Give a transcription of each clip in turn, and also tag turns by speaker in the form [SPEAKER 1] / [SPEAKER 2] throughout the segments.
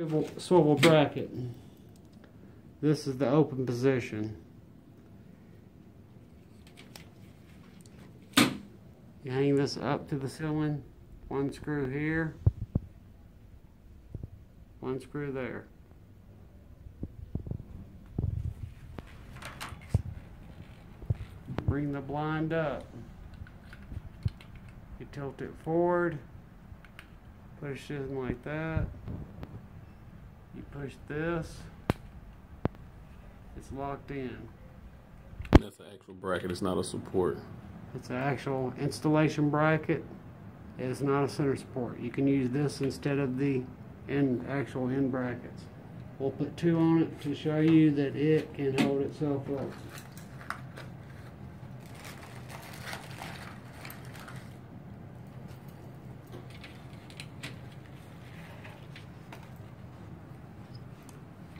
[SPEAKER 1] Swivel, swivel bracket. This is the open position. You hang this up to the ceiling, one screw here, one screw there. Bring the blind up. You tilt it forward, push it in like that. You push this, it's locked in.
[SPEAKER 2] That's an actual bracket, it's not a support.
[SPEAKER 1] It's an actual installation bracket. It's not a center support. You can use this instead of the end, actual end brackets. We'll put two on it to show you that it can hold itself up.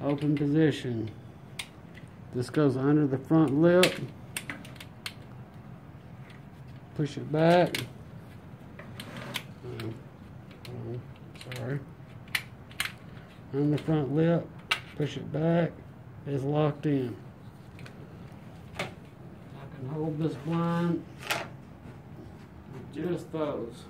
[SPEAKER 1] Open position. This goes under the front lip. Push it back. Um, um, sorry. On the front lip, push it back. It's locked in. I can hold this blind with just those.